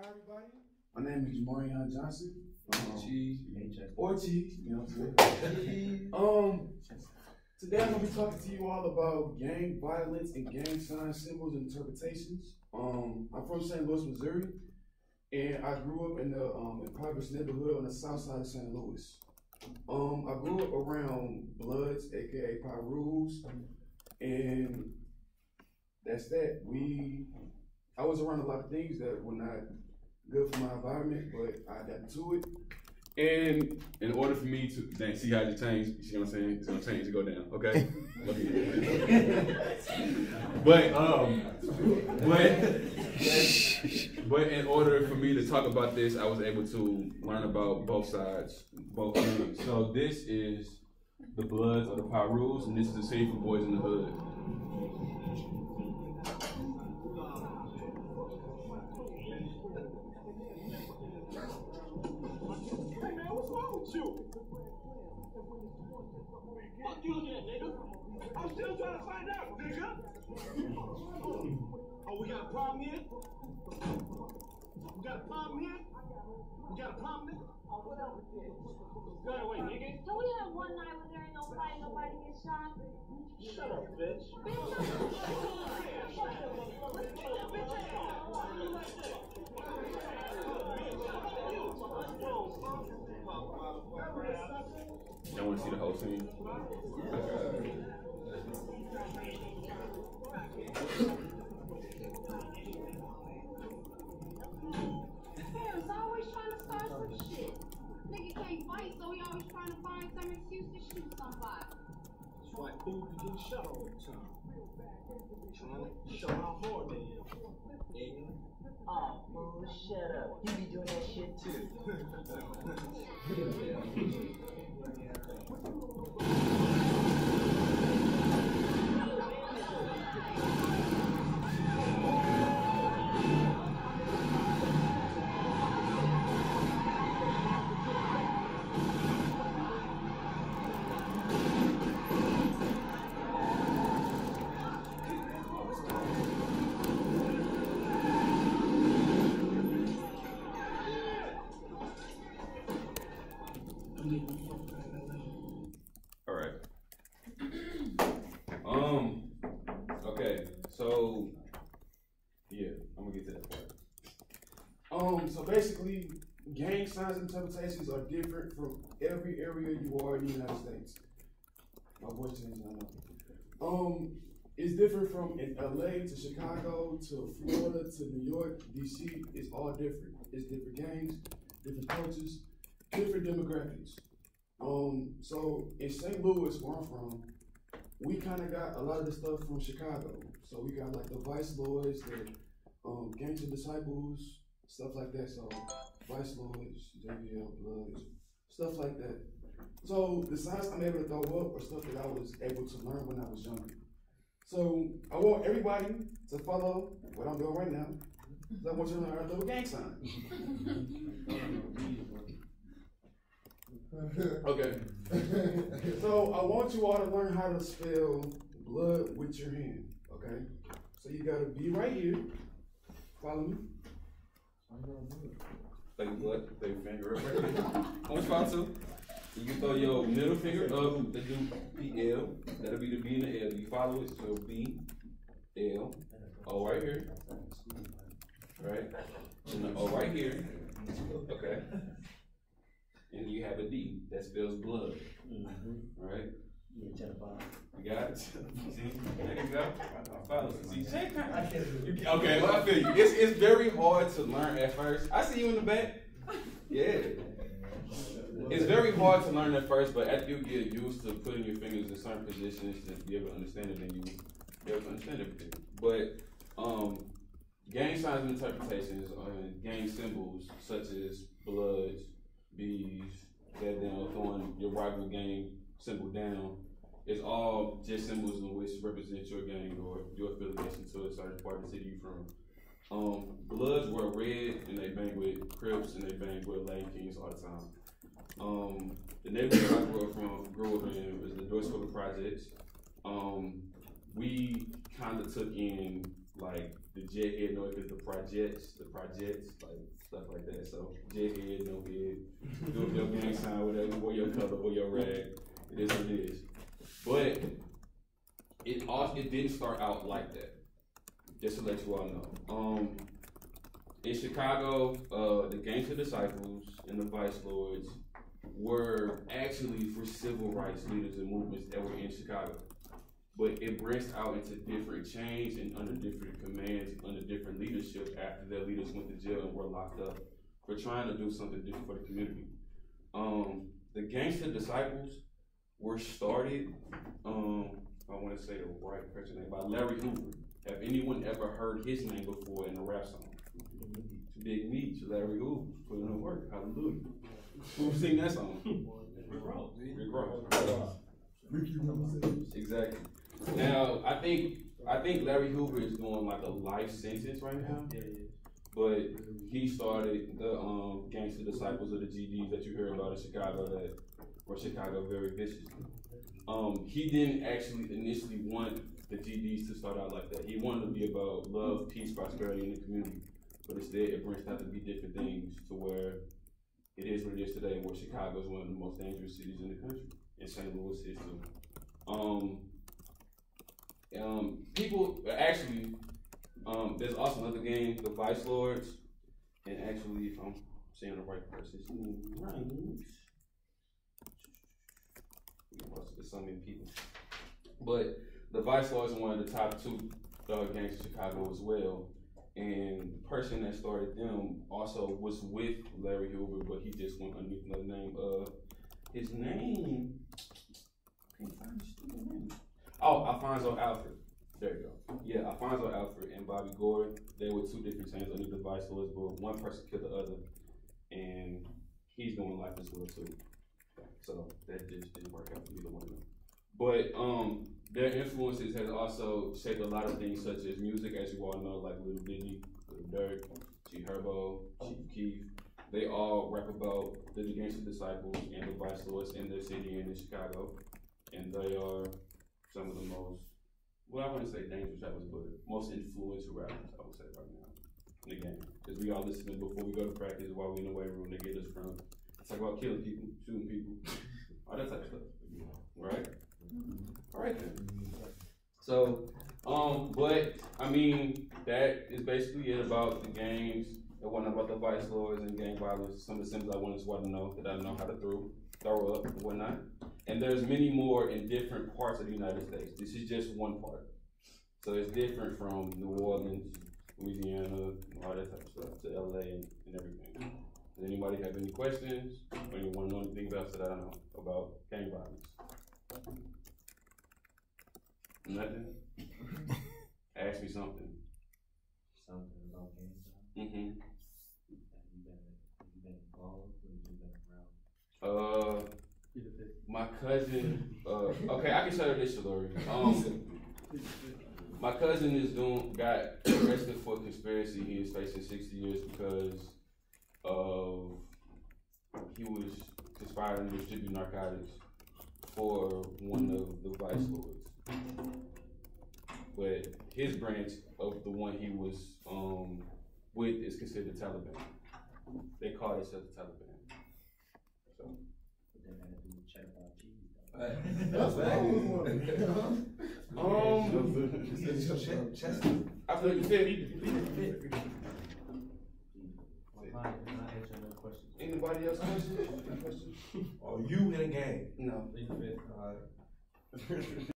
Hi, everybody. My name is Jamarion Johnson. Um, Cheese. or cheese, you know what I'm saying? um, today I'm gonna be talking to you all about gang violence and gang sign symbols and interpretations. Um, I'm from St. Louis, Missouri, and I grew up in the um, impoverished neighborhood on the south side of St. Louis. Um, I grew up around Bloods, aka Pirus, and that's that. We, I was around a lot of things that were not good for my environment, but I got to it. And in order for me to dang, see how it changed, you see what I'm saying? It's gonna change to go down, okay? but um but but in order for me to talk about this, I was able to learn about both sides, both. So this is the Bloods of the Pirus, and this is the City for Boys in the Hood. Hey man, what's wrong with you? Fuck you looking at, nigga? I'm still trying to find out, nigga. Oh, we got a problem here? We got a problem here? We got a problem here? Go away, nigga. Can we have one night when there ain't no fight, nobody get shot? Shut up, bitch. Y'all wanna see the whole scene? Parents always trying to start some shit. Nigga can't fight, so he always trying to find some excuse to shoot somebody. That's why fools be getting shot all the time. Trying show shut up. You be doing that shit too. All right. Um. Okay. So. Yeah, I'm gonna get to that part. Um, so basically, gang signs and interpretations are different from every area you are in the United States. My voice changed, I know. Um, it's different from in LA to Chicago to Florida to New York, DC. It's all different. It's different gangs, different cultures, different demographics. Um, so in St. Louis, where I'm from, we kind of got a lot of the stuff from Chicago. So we got like the Vice Lords, the um, Gangster Disciples, stuff like that. So Vice Lords, JBL, Bloods, stuff like that. So the signs I'm able to throw up are stuff that I was able to learn when I was younger. So I want everybody to follow what I'm doing right now. 'cause I want you to learn how to throw a gang sign. Okay. so I want you all to learn how to spell blood with your hand. Okay. So you gotta be right here. Follow me. Like what? They finger up right there. On spot two. You can throw your middle finger up to do PL. That'll be the B and the L. You follow it. So B, L, O right here. Right? And the O right here. Okay. And you have a D that spells blood. Right? Yeah. You got it? See? There you go. I follow. See, Okay, well, I feel you. It's, it's very hard to learn at first. I see you in the back. Yeah. It's very hard to learn at first, but after you get used to putting your fingers in certain positions to be able to understand it, then you be able to understand everything. But um, gang signs and interpretations and gang symbols such as bloods, bees, that down, throwing your rival gang symbol down, It's all just symbols in which represent your gang or your affiliation to a certain part of the city you're from. Um, Bloods wear red and they bang with Crips and they bang with Latin Kings all the time. Um, the neighborhood I grew up from, grew up in, was the Dorchester Projects. Um, we kind of took in like the jet head noise, cause the projects, the projects, like stuff like that. So jet head, no head, do your gang sign, whatever, wear your color, wear your rag. It is what it is. But it also it didn't start out like that. Just to let you all know. Um, in Chicago, uh, the Gangster Disciples and the Vice Lords were actually for civil rights leaders and movements that were in Chicago. But it branched out into different chains and under different commands, under different leadership after their leaders went to jail and were locked up for trying to do something different for the community. Um, the Gangster Disciples were started, um, I want to say the right person name, by Larry Hoover. Have anyone ever heard his name before in a rap song? Big Meech, Larry Hoover, put in the work, hallelujah. Who sing that song? Rick Ross. Rick Ross. Exactly. Now, I think I think Larry Hoover is doing like a life sentence right now. Yeah, yeah. But he started the um, gangster disciples of the GDs that you hear about in Chicago that were Chicago very viciously. Um, he didn't actually initially want the GDs to start out like that. He wanted to be about love, peace, prosperity in the community. But instead, it branched out to be different things to where it is what it is today, where Chicago is one of the most dangerous cities in the country, and St. Louis is too. Um, um, people actually, um, there's also another game, the Vice Lords, and actually, if I'm saying the right person, rhymes. There's so many people, but the Vice Lords are one of the top two uh, gangs in Chicago as well. And the person that started them also was with Larry Hoover, but he just went underneath another name. Uh, his name, I can't find his stupid name. Oh, Alfonso Alford. There you go. Yeah, Alfonso Alford and Bobby Gore, they were two different chains underneath the Vice Lords, but one person killed the other, and he's doing life as well too. So that just didn't work out for either one of them. But um, their influences has also shaped a lot of things, such as music, as you all know, like Little Diddy, Little Durk, G Herbo, Chief Keef. They all rap about the Gangster Disciples and the Vice Lords in their city and in Chicago, and they are some of the most, well, I wouldn't say dangerous I rappers, but most influential rappers, I would say right now in the game. Because we all listen before we go to practice, while we in the weight room, they get us from. It's like about killing people, shooting people, all that type of stuff. Right? All right then. So, um, but I mean, that is basically it about the games. It wasn't about the vice lords and gang violence. Some of the symbols I wanted you to know that I know how to throw, throw up and whatnot. And there's many more in different parts of the United States. This is just one part. So it's different from New Orleans, Louisiana, all that type of stuff, to LA and, and everything. Does anybody have any questions or you want to know anything else that I don't know about gang violence? Nothing? Ask me something. Something about. Mm-hmm. Have you been, have you been involved or you been around? Uh, my cousin. Uh, okay, I can tell you this story. Um, my cousin is doing got arrested for conspiracy. He is facing sixty years because of he was conspiring to distribute narcotics for one of the vice lords. But his branch of the one he was um, with is considered Taliban. They call themselves the Taliban. So. But then I had to do check cheese. That's what I was wondering. Um, I feel like you said Well, fine, I'm not answering. Anybody else questions? Any questions? Are you in a game? No. Alright.